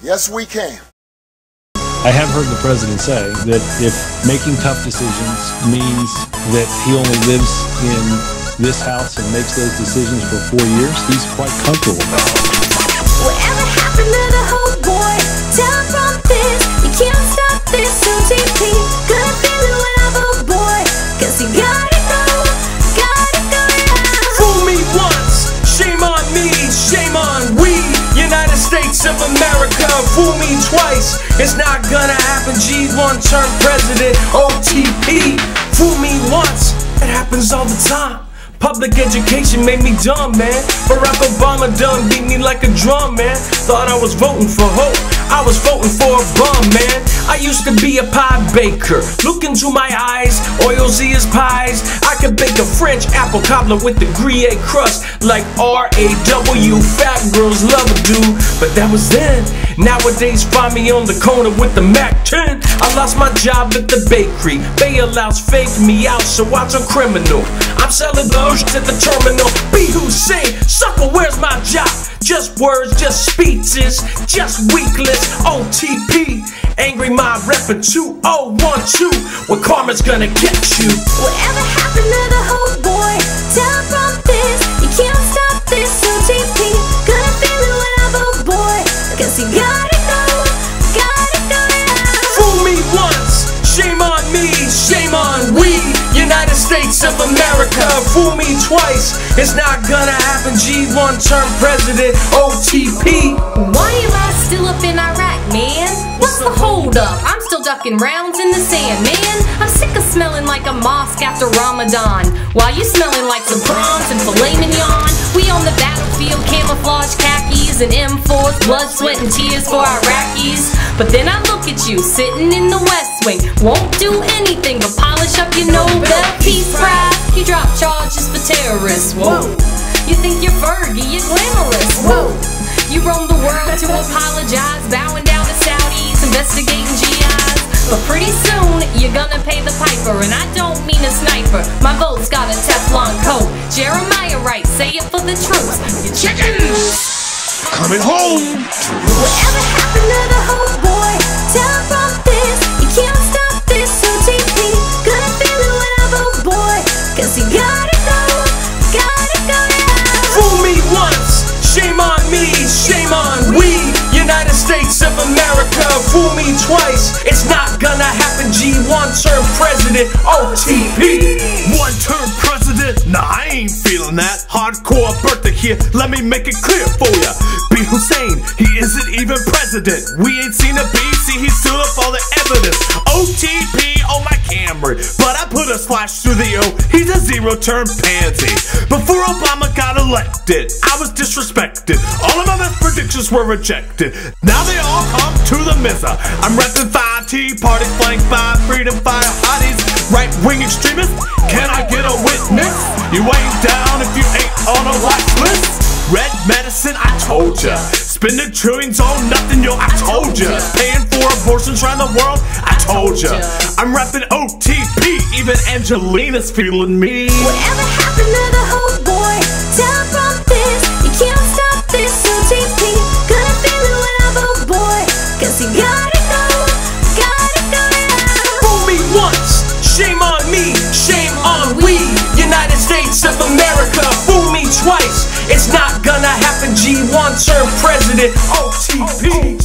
Yes, we can. I have heard the president say that if making tough decisions means that he only lives in this house and makes those decisions for four years, he's quite comfortable with that. It's not gonna happen. G1 turn president, OTP. Fool me once, it happens all the time. Public education made me dumb, man. Barack Obama done beat me like a drum, man. Thought I was voting for hope. I was voting for a bum, man. I used to be a pie baker. Look into my eyes, oils is pies. I could bake a French apple cobbler with the Gruyere crust like R-A-W. Fat girls love a dude, but that was then. Nowadays, find me on the corner with the Mac 10. I lost my job at the bakery. Bailouts faked me out, so watch a criminal. I'm selling those at the terminal. B. Hussein, sucker, where's my job? Just words, just speeches, just weakless. OTP, angry mob reppin' 2012. What karma's gonna get you. Whatever happened to the whole boy? States of America, fool me twice. It's not gonna happen. G1 turn president, OTP. Why am I still up in Iraq, man? What's the hold up? I'm still ducking rounds in the sand, man. I'm sick of smelling like a mosque after Ramadan. While you smelling like some prawns and filet mignon. We on the battlefield, camouflage khakis and M4s, blood, sweat, and tears for Iraqis. But then I look at you sitting in the West Wing, won't do anything but polish up your Nobel Peace Prize. You drop charges for terrorists, whoa. You think you're Fergie, you're glamorous, whoa. You roam the world to apologize, bowing down to Saudis, investigating GIs. But pretty soon, you're gonna pay the piper, and I don't mean a sniper. My vote's got a Teflon coat. Jeremiah Wright, say it for the troops. You chickens! Coming home. Whatever happened to the whole boy? Tell from this, you can't stop this OTP. Good feeling when I vote boy, cause you gotta go, gotta go now. Fool me once, shame on me, shame on we. United States of America, fool me twice. It's not gonna happen. G1 term president, OTP. One term president? Nah, Hardcore birthday here, let me make it clear for ya. B. Hussein, he isn't even president. We ain't seen a BC, he stood up all the evidence. OTP on my Camry, but I put a slash through the O. He's a zero turn pansy. Before Obama got elected, I was disrespected. All of my best predictions were rejected. Now they all come to the mizza. I'm repping 5T, party flanked by freedom fire hotties. Right wing extremists, can I get a witness? You ain't down if you ain't on a watch list. Red medicine, I told ya. Spending trillions on nothing, yo, I told ya. Paying for abortions around the world, I told ya. I'm rapping OTP, even Angelina's feeling me. Whatever happened It's not gonna happen. G1 term president. OTP.